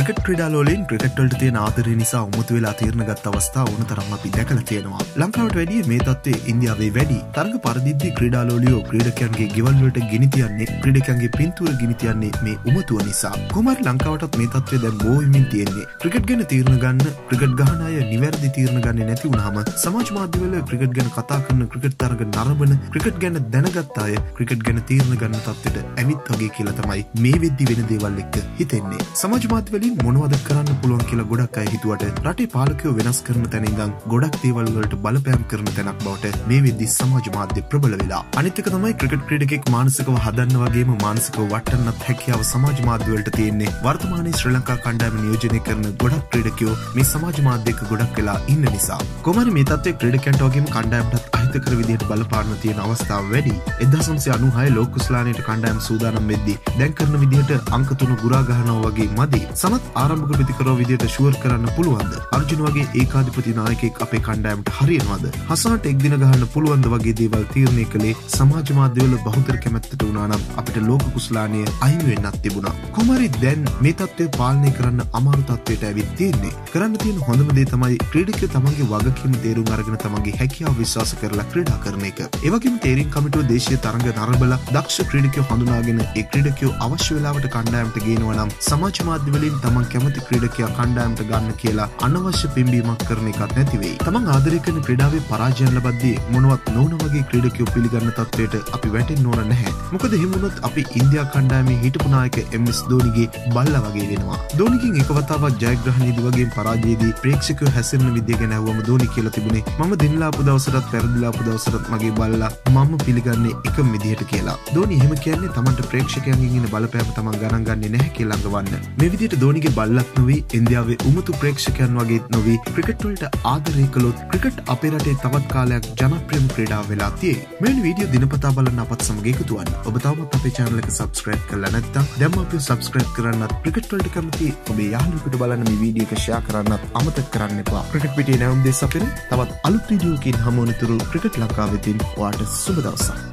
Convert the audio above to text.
Cricket ක්‍රඩාලෝලින් ක්‍රිකට්වලට තිය ආදරය නිසා උමුතු වෙලා තීරණ ගත් අවස්ථා ඕන තරම් අපි දැකල තියෙනවා. ලංකාවට වැඩිය මේ තත්වේ ඉන්දියාවේ වැඩි. තරග පරදිද්දි ක්‍රඩාලෝලියෝ ක්‍රඩකයන්ගේ ගෙවල්වලට ගිනිතියන්නේ ක්‍රඩකන්ගේ පින්තුර ගිනිතියන්නේ මේ උමතුව නිසා. කොමර් ලංකාවටත් මේ තත්වේ දැ බෝහිමින් තියෙන්නේ. ක්‍රිකට් ගැන තීරණ ගන්න ක්‍රිකට් ගහනය නිවැරදි තීරණ ගන්න නැති වුණහම සමාජ මාධ්‍යවල ක්‍රිකට් ගැන කතා කරන ක්‍රිකට් තරග නරබන ක්‍රිකට් ගැන දැනගත් අය ක්‍රිකට් ගැන තීරණ ගන්න තත්වට ඇමිත් වගේ කියලා තමයි මේ වෙද්දි වෙන දේවල් එක්ක හිතෙන්නේ. සමාජ මාධ්‍යවලින් මොනවද කරන්න පුළුවන් කියලා ගොඩක් අය හිතුවට රටේ පාලකයෝ වෙනස් කරන තැන ඉඳන් ගොඩක් දේවල් වලට බලපෑම් කරන තැනක් බවට මේ වෙද්දි සමාජ මාධ්‍ය ප්‍රබල වෙලා. අනිත් එක තමයි ක්‍රිකට් ක්‍රීඩකෙක් මානසිකව හදන්න වගේම මානසිකව වටන්නත් හැකියාව සමාජ මාධ්‍ය වලට තියෙන්නේ. වර්තමානයේ ශ්‍රී ලංකා කණ්ඩායම නියෝජනය කරන ගොඩක් ක්‍රීඩකයෝ මේ සමාජ මාධ්‍යයක ගොඩක් වෙලා ඉන්න නිසා. කොහොමද මේ තත්ත්වයේ ක්‍රීඩකයන්ට වගේම කණ්ඩායමටත් අහිතකර විදිහට බලපාන්න තියෙන අවස්ථාව වැඩි. 1996 ලෝක කුස්ලානයට කණ්ඩායම සූදානම් වෙද්දී දැන් කරන විදිහට අංක 3 ගුරා ගහනවා වගේ මදි. සමත් ආරම්භක ප්‍රතිකරෝ විදියට ශුවර් කරන්න පුළුවන්ද? අර්ජුන වගේ ඒකාධිපති නායකෙක් අපේ කණ්ඩායමට හරියනවාද? හසාට එක්දින ගහන්න පුළුවන්ද වගේ දේවල් තීරණය කළේ සමාජ මාධ්‍යවල බහුතර කැමැත්තට වුණානම් අපිට ලෝක කුස්ලානය අහිමි වෙන්නත් තිබුණා. කොමරි දැන් මේ තත්ත්වය පාලනය කරන්න අමාරු තත්ත්වයට ඇවිත් තියෙන්නේ. කරන්න තියෙන හොඳම දේ තමයි ක්‍රීඩකයෝ තමන්ගේ වගකීම තේරුම් අරගෙන තමන්ගේ හැකියාව විශ්වාස කරලා ක්‍රීඩා කරන එක ඒ වගේම තේරීම් කමිටුව දේශීය තරඟ නරඹලා දක්ෂ ක්‍රීඩකයෝ හඳුනාගෙන ඒ ක්‍රීඩකයෝ අවශ්‍ය වෙලාවට කණ්ඩායමට ගේනවා නම් සමාජ මාධ්‍යවලින් තමන් කැමති ක්‍රීඩකයා කණ්ඩායමට ගන්න කියලා අනවශ්‍ය පිම්බීමක් කරන එකත් නැතිවෙයි. තමන් ආදරය කරන ක්‍රීඩාවේ පරාජයන් ලබද්දී මොනවත් නොවන වගේ ක්‍රීඩකයෝ පිළිගන්න තත්ත්වයට අපි වැටෙන්න ඕන නැහැ. මොකද එහෙම වුණොත් අපි ඉන්දියා කණ්ඩායමේ හිටපු නායක එම්.එස් ධෝනිගේ බල්ලා වගේ වෙනවා. ධෝනිකින් එක වතාවක් ජයග්‍රහණයේදී වගේ පරාජයේදී ප්‍රේක්ෂකයෝ හැසිරෙන විදිය ගැන ඇහුවම ධෝනි කියලා තිබුණේ මම දිනලාපු දවසටත් පෙරදිලාපු දවසටත් මගේ බල්ලා මම පිළිගන්නේ එකම විදිහට කියලා. ධෝනි එහෙම කියන්නේ තමන්ට ප්‍රේක්ෂකයන්ගෙන් ඉන්න බලපෑම තමන් ගණන් ගන්නේ නැහැ කියලා අඟවන්න. මේ විදිහට ධෝනිගේ බල්ලක් නොවී ඉන්දියාවේ උමුතු ප්‍රේක්ෂකයන් වගේ නොවී ක්‍රිකට්වලට ආදරය කළොත් ක්‍රිකට් අපේ රටේ තවත් කාලයක් ජනප්‍රියම ක්‍රඩා වෙලා තියේ මෙන් වීඩියෝ දිනපතා බලන්න අපත් සමග එකතුවන් ඔබ තවමත් අපේ චානලක සබස්ක්‍රයිබ් කරලා නැත්තම් දැම්ම අපි සබස්ක්‍රයිබ් කරන්නත් ක්‍රිකට්වලට කැමති ඔබේ යාළුවෙකුට බලන්න මේ වීඩියෝ එක ෂෙයා කරන්නත් අමතක කරන්න එපා ක්‍රිකට් පිටියේ නැවුම් දෙස අපෙන් තවත් අලුත් වීඩියෝකින් හමුවනතුරු ක්‍රිකට් ලංකාවෙතින් ඔයාට සුබ දවසක්.